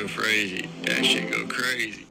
go crazy. That shit go crazy.